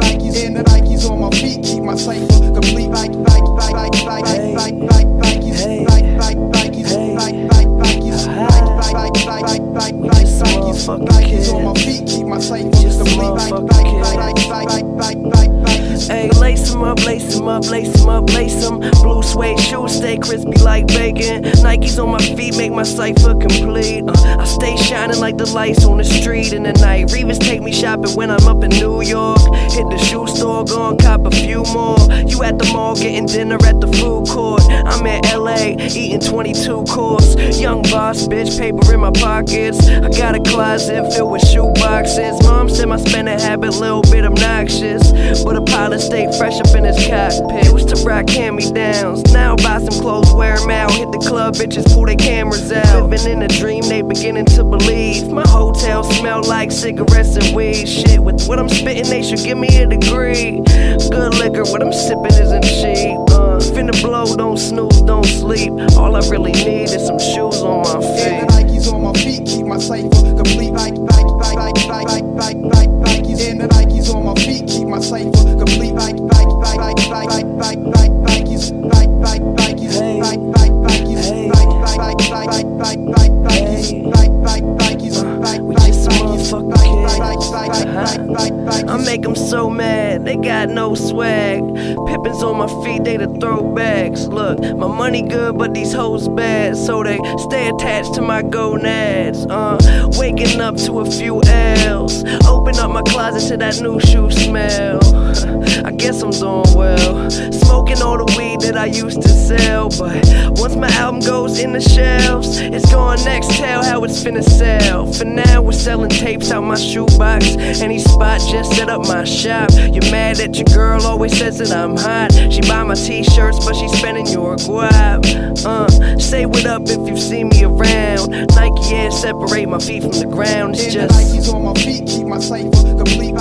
Nikes. And the Nikes on my feet keep my cipher Nike, Nikes. On my feet keep my cipher complete. Nike, Nike, lace 'em up, lace 'em up, lace 'em up, lace 'em. Blue suede shoes stay crispy like bacon. Nikes on my feet make my cipher complete. Uh, I stay shining like the lights on the street in the night. Revis take me shopping when I'm up in New York. Hit the shoe store, go and cop a few more. You at the mall getting dinner at the food court. I'm in LA eating 22 course. Young boss, bitch, paper in my pockets. I got a closet filled with shoe boxes. Mom said my spending habit little bit obnoxious, but a pilot stay fresh up in his cockpit. Used to rock hand me downs. Now buy some clothes, wear 'em out. Hit the club, bitches pull their cameras out. Living in a dream, they beginning to believe. My hotel smell like cigarettes and weed. Shit, with what I'm spitting, they should give me a degree. Good liquor, what I'm sipping isn't cheap. Uh, finna blow, don't snooze, don't sleep. All I really need is some shoes on my And feet. the Nikes on my feet keep my cipher complete. Nike, Nike, Nike, Nike, Nike, Nike. And cipher complete. Nike, I make them so mad, they got no swag. Pippens on my feet, they the throwbacks. Look, my money good, but these hoes bad, so they stay attached to my gonads. Uh, waking up to a few L's. Open up my closet to that new shoe smell. I guess I'm doing well. Smoking all the weed that I used to sell, but once my album goes in the shelves, it's going next. Tell how it's finna sell. For now, we're selling tapes out my shoebox. Any spot, just set up my shop. You're mad that your girl always says that I'm hot. She buy my t-shirts, but she spending your guap. Uh, say what up if you see me around. Nike Air separate my feet from the ground. It's just. Nikes on my feet keep my cipher complete.